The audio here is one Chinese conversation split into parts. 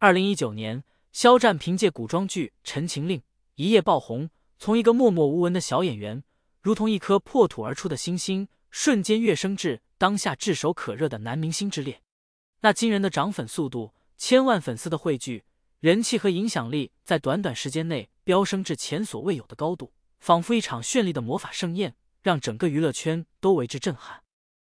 二零一九年，肖战凭借古装剧《陈情令》一夜爆红，从一个默默无闻的小演员，如同一颗破土而出的星星，瞬间跃升至当下炙手可热的男明星之列。那惊人的涨粉速度，千万粉丝的汇聚，人气和影响力在短短时间内飙升至前所未有的高度，仿佛一场绚丽的魔法盛宴，让整个娱乐圈都为之震撼。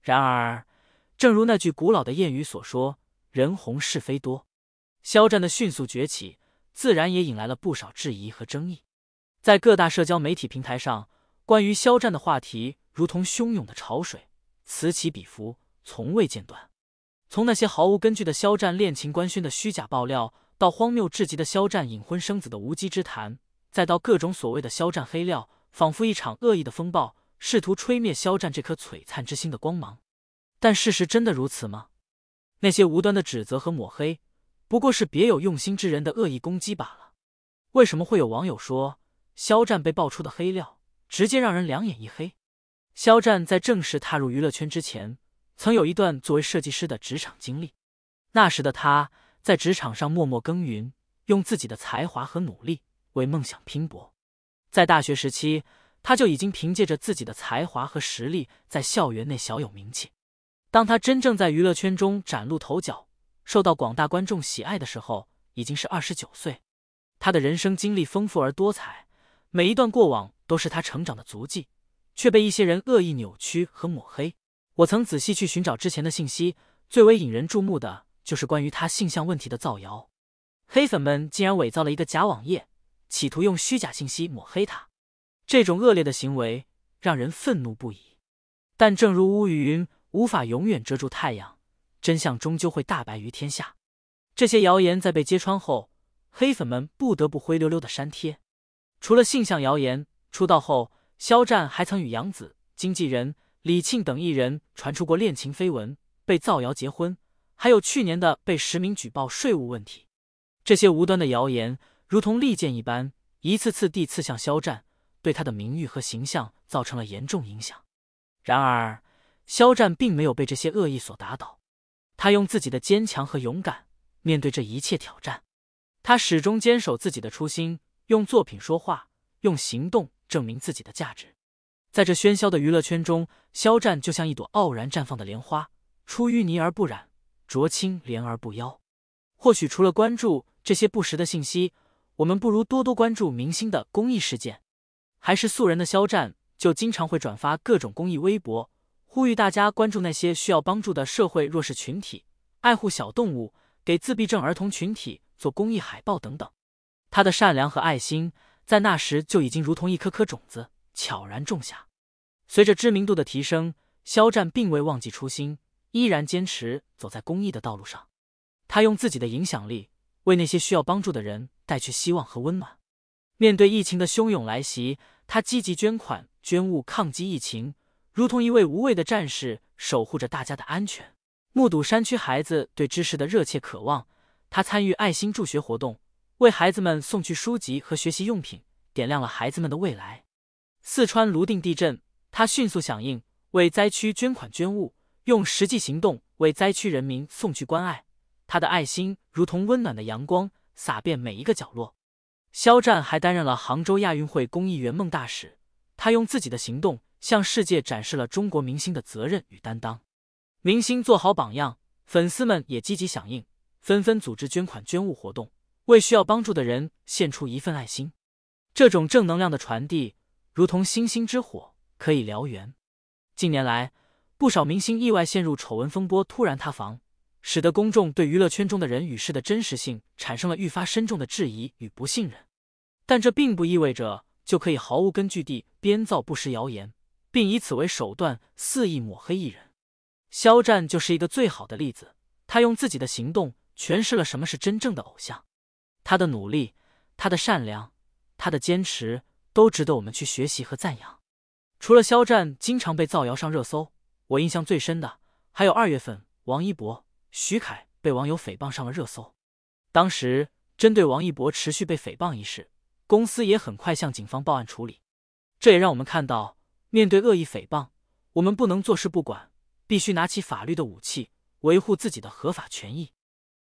然而，正如那句古老的谚语所说：“人红是非多。”肖战的迅速崛起，自然也引来了不少质疑和争议。在各大社交媒体平台上，关于肖战的话题如同汹涌的潮水，此起彼伏，从未间断。从那些毫无根据的肖战恋情官宣的虚假爆料，到荒谬至极的肖战隐婚生子的无稽之谈，再到各种所谓的肖战黑料，仿佛一场恶意的风暴，试图吹灭肖战这颗璀璨之星的光芒。但事实真的如此吗？那些无端的指责和抹黑。不过是别有用心之人的恶意攻击罢了。为什么会有网友说肖战被爆出的黑料直接让人两眼一黑？肖战在正式踏入娱乐圈之前，曾有一段作为设计师的职场经历。那时的他在职场上默默耕耘，用自己的才华和努力为梦想拼搏。在大学时期，他就已经凭借着自己的才华和实力在校园内小有名气。当他真正在娱乐圈中崭露头角。受到广大观众喜爱的时候，已经是二十九岁。他的人生经历丰富而多彩，每一段过往都是他成长的足迹，却被一些人恶意扭曲和抹黑。我曾仔细去寻找之前的信息，最为引人注目的就是关于他性向问题的造谣。黑粉们竟然伪造了一个假网页，企图用虚假信息抹黑他。这种恶劣的行为让人愤怒不已。但正如乌云无法永远遮住太阳。真相终究会大白于天下。这些谣言在被揭穿后，黑粉们不得不灰溜溜的删帖。除了性向谣言，出道后肖战还曾与杨紫、经纪人李沁等艺人传出过恋情绯闻，被造谣结婚。还有去年的被实名举报税务问题。这些无端的谣言如同利剑一般，一次次地刺向肖战，对他的名誉和形象造成了严重影响。然而，肖战并没有被这些恶意所打倒。他用自己的坚强和勇敢面对这一切挑战，他始终坚守自己的初心，用作品说话，用行动证明自己的价值。在这喧嚣的娱乐圈中，肖战就像一朵傲然绽放的莲花，出淤泥而不染，濯清涟而不妖。或许除了关注这些不实的信息，我们不如多多关注明星的公益事件。还是素人的肖战，就经常会转发各种公益微博。呼吁大家关注那些需要帮助的社会弱势群体，爱护小动物，给自闭症儿童群体做公益海报等等。他的善良和爱心在那时就已经如同一颗颗种子悄然种下。随着知名度的提升，肖战并未忘记初心，依然坚持走在公益的道路上。他用自己的影响力为那些需要帮助的人带去希望和温暖。面对疫情的汹涌来袭，他积极捐款捐物抗击疫情。如同一位无畏的战士，守护着大家的安全。目睹山区孩子对知识的热切渴望，他参与爱心助学活动，为孩子们送去书籍和学习用品，点亮了孩子们的未来。四川泸定地震，他迅速响应，为灾区捐款捐物，用实际行动为灾区人民送去关爱。他的爱心如同温暖的阳光，洒遍每一个角落。肖战还担任了杭州亚运会公益圆梦大使，他用自己的行动。向世界展示了中国明星的责任与担当，明星做好榜样，粉丝们也积极响应，纷纷组织捐款捐物活动，为需要帮助的人献出一份爱心。这种正能量的传递，如同星星之火，可以燎原。近年来，不少明星意外陷入丑闻风波，突然塌房，使得公众对娱乐圈中的人与事的真实性产生了愈发深重的质疑与不信任。但这并不意味着就可以毫无根据地编造不实谣言。并以此为手段肆意抹黑艺人，肖战就是一个最好的例子。他用自己的行动诠释了什么是真正的偶像。他的努力，他的善良，他的坚持，都值得我们去学习和赞扬。除了肖战经常被造谣上热搜，我印象最深的还有二月份王一博、徐凯被网友诽谤上了热搜。当时针对王一博持续被诽谤一事，公司也很快向警方报案处理。这也让我们看到。面对恶意诽谤，我们不能坐视不管，必须拿起法律的武器，维护自己的合法权益。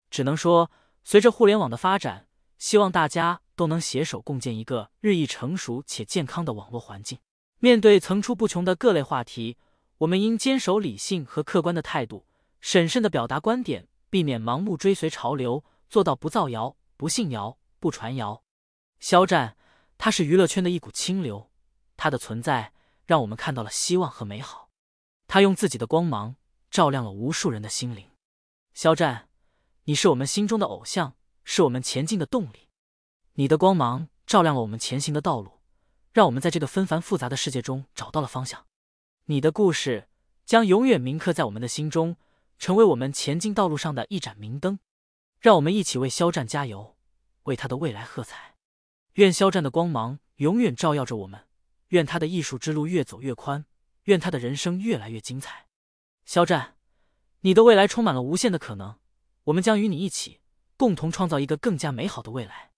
只能说，随着互联网的发展，希望大家都能携手共建一个日益成熟且健康的网络环境。面对层出不穷的各类话题，我们应坚守理性和客观的态度，审慎的表达观点，避免盲目追随潮流，做到不造谣、不信谣、不传谣。肖战，他是娱乐圈的一股清流，他的存在让我们看到了希望和美好。他用自己的光芒照亮了无数人的心灵。肖战，你是我们心中的偶像，是我们前进的动力。你的光芒照亮了我们前行的道路，让我们在这个纷繁复杂的世界中找到了方向。你的故事将永远铭刻在我们的心中，成为我们前进道路上的一盏明灯。让我们一起为肖战加油，为他的未来喝彩。愿肖战的光芒永远照耀着我们，愿他的艺术之路越走越宽。愿他的人生越来越精彩，肖战，你的未来充满了无限的可能，我们将与你一起，共同创造一个更加美好的未来。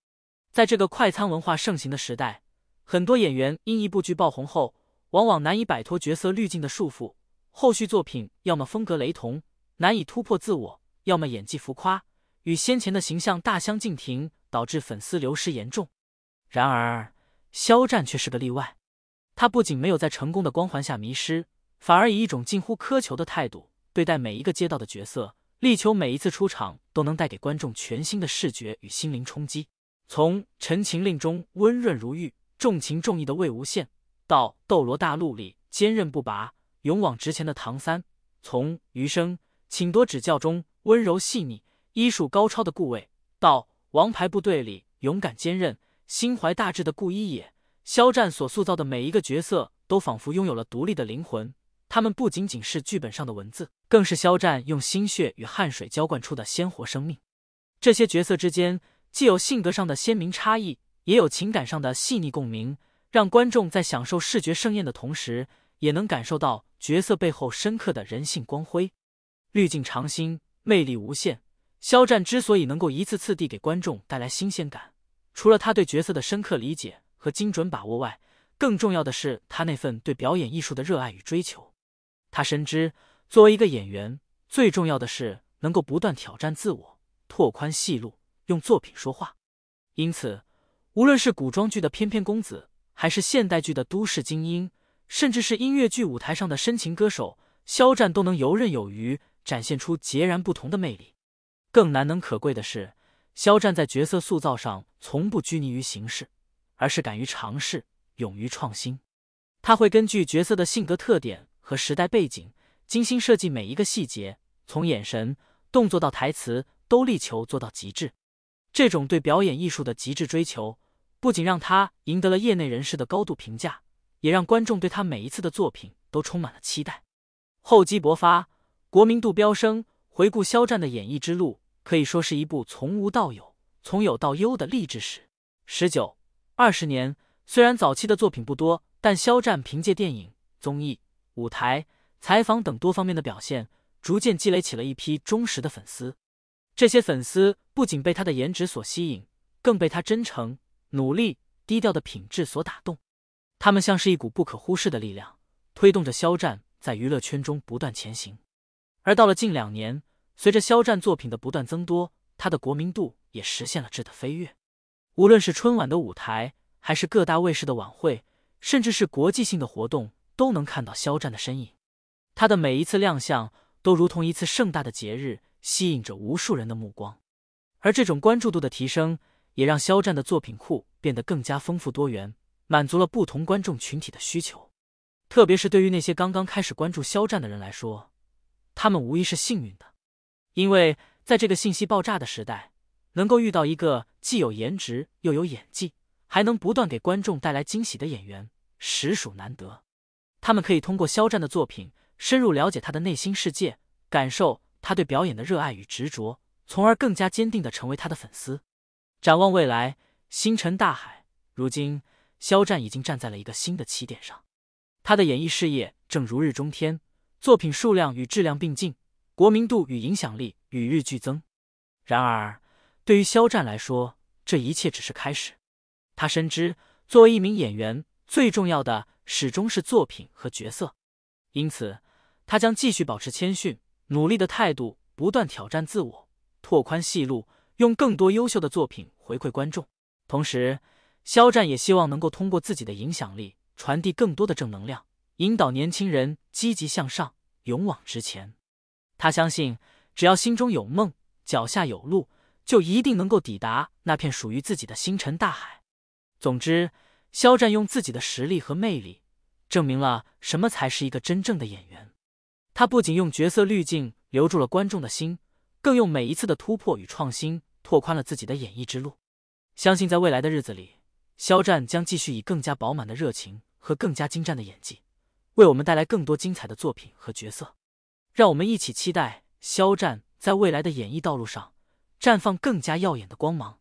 在这个快餐文化盛行的时代，很多演员因一部剧爆红后，往往难以摆脱角色滤镜的束缚，后续作品要么风格雷同，难以突破自我，要么演技浮夸，与先前的形象大相径庭，导致粉丝流失严重。然而，肖战却是个例外。他不仅没有在成功的光环下迷失，反而以一种近乎苛求的态度对待每一个接到的角色，力求每一次出场都能带给观众全新的视觉与心灵冲击。从《陈情令》中温润如玉、重情重义的魏无羡，到《斗罗大陆》里坚韧不拔、勇往直前的唐三；从《余生，请多指教》中温柔细腻、医术高超的顾魏，到《王牌部队》里勇敢坚韧、心怀大志的顾一野。肖战所塑造的每一个角色都仿佛拥有了独立的灵魂，他们不仅仅是剧本上的文字，更是肖战用心血与汗水浇灌出的鲜活生命。这些角色之间既有性格上的鲜明差异，也有情感上的细腻共鸣，让观众在享受视觉盛宴的同时，也能感受到角色背后深刻的人性光辉。滤镜长新，魅力无限。肖战之所以能够一次次地给观众带来新鲜感，除了他对角色的深刻理解。和精准把握外，更重要的是他那份对表演艺术的热爱与追求。他深知，作为一个演员，最重要的是能够不断挑战自我，拓宽戏路，用作品说话。因此，无论是古装剧的翩翩公子，还是现代剧的都市精英，甚至是音乐剧舞台上的深情歌手，肖战都能游刃有余，展现出截然不同的魅力。更难能可贵的是，肖战在角色塑造上从不拘泥于形式。而是敢于尝试，勇于创新。他会根据角色的性格特点和时代背景，精心设计每一个细节，从眼神、动作到台词，都力求做到极致。这种对表演艺术的极致追求，不仅让他赢得了业内人士的高度评价，也让观众对他每一次的作品都充满了期待。厚积薄发，国民度飙升。回顾肖战的演艺之路，可以说是一部从无到有、从有到优的励志史。十九。二十年，虽然早期的作品不多，但肖战凭借电影、综艺、舞台、采访等多方面的表现，逐渐积累起了一批忠实的粉丝。这些粉丝不仅被他的颜值所吸引，更被他真诚、努力、低调的品质所打动。他们像是一股不可忽视的力量，推动着肖战在娱乐圈中不断前行。而到了近两年，随着肖战作品的不断增多，他的国民度也实现了质的飞跃。无论是春晚的舞台，还是各大卫视的晚会，甚至是国际性的活动，都能看到肖战的身影。他的每一次亮相，都如同一次盛大的节日，吸引着无数人的目光。而这种关注度的提升，也让肖战的作品库变得更加丰富多元，满足了不同观众群体的需求。特别是对于那些刚刚开始关注肖战的人来说，他们无疑是幸运的，因为在这个信息爆炸的时代。能够遇到一个既有颜值又有演技，还能不断给观众带来惊喜的演员，实属难得。他们可以通过肖战的作品，深入了解他的内心世界，感受他对表演的热爱与执着，从而更加坚定的成为他的粉丝。展望未来，星辰大海，如今肖战已经站在了一个新的起点上，他的演艺事业正如日中天，作品数量与质量并进，国民度与影响力与日俱增。然而，对于肖战来说，这一切只是开始。他深知，作为一名演员，最重要的始终是作品和角色。因此，他将继续保持谦逊、努力的态度，不断挑战自我，拓宽戏路，用更多优秀的作品回馈观众。同时，肖战也希望能够通过自己的影响力，传递更多的正能量，引导年轻人积极向上，勇往直前。他相信，只要心中有梦，脚下有路，就一定能够抵达那片属于自己的星辰大海。总之，肖战用自己的实力和魅力，证明了什么才是一个真正的演员。他不仅用角色滤镜留住了观众的心，更用每一次的突破与创新拓宽了自己的演艺之路。相信在未来的日子里，肖战将继续以更加饱满的热情和更加精湛的演技，为我们带来更多精彩的作品和角色。让我们一起期待肖战在未来的演艺道路上绽放更加耀眼的光芒。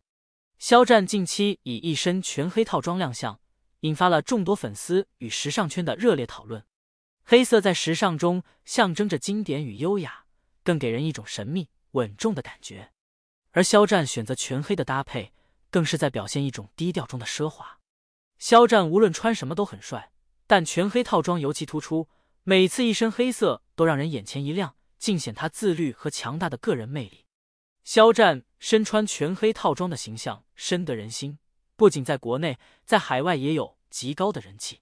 肖战近期以一身全黑套装亮相，引发了众多粉丝与时尚圈的热烈讨论。黑色在时尚中象征着经典与优雅，更给人一种神秘稳重的感觉。而肖战选择全黑的搭配，更是在表现一种低调中的奢华。肖战无论穿什么都很帅，但全黑套装尤其突出。每次一身黑色都让人眼前一亮，尽显他自律和强大的个人魅力。肖战身穿全黑套装的形象深得人心，不仅在国内，在海外也有极高的人气。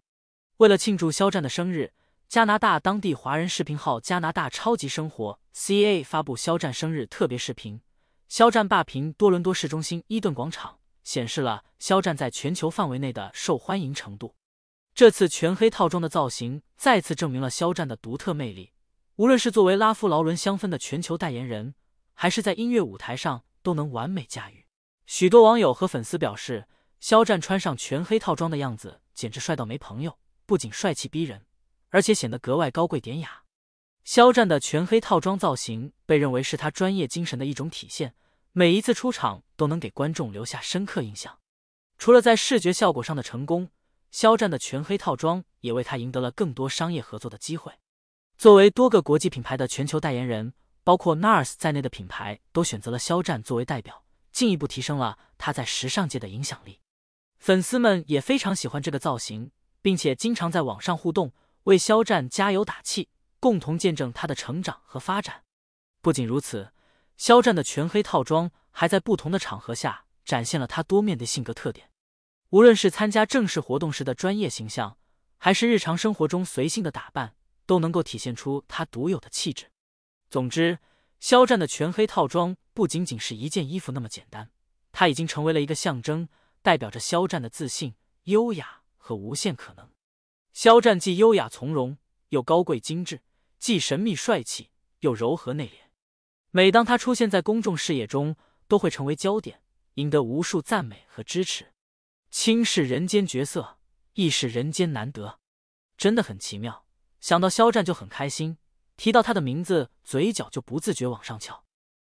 为了庆祝肖战的生日，加拿大当地华人视频号“加拿大超级生活 ”CA 发布肖战生日特别视频。肖战霸屏多伦多市中心伊顿广场，显示了肖战在全球范围内的受欢迎程度。这次全黑套装的造型再次证明了肖战的独特魅力。无论是作为拉夫劳伦香氛的全球代言人，还是在音乐舞台上，都能完美驾驭。许多网友和粉丝表示，肖战穿上全黑套装的样子简直帅到没朋友，不仅帅气逼人，而且显得格外高贵典雅。肖战的全黑套装造型被认为是他专业精神的一种体现，每一次出场都能给观众留下深刻印象。除了在视觉效果上的成功。肖战的全黑套装也为他赢得了更多商业合作的机会。作为多个国际品牌的全球代言人，包括 NARS 在内的品牌都选择了肖战作为代表，进一步提升了他在时尚界的影响力。粉丝们也非常喜欢这个造型，并且经常在网上互动，为肖战加油打气，共同见证他的成长和发展。不仅如此，肖战的全黑套装还在不同的场合下展现了他多面的性格特点。无论是参加正式活动时的专业形象，还是日常生活中随性的打扮，都能够体现出他独有的气质。总之，肖战的全黑套装不仅仅是一件衣服那么简单，它已经成为了一个象征，代表着肖战的自信、优雅和无限可能。肖战既优雅从容，又高贵精致；既神秘帅气，又柔和内敛。每当他出现在公众视野中，都会成为焦点，赢得无数赞美和支持。轻视人间角色，亦是人间难得，真的很奇妙。想到肖战就很开心，提到他的名字，嘴角就不自觉往上翘。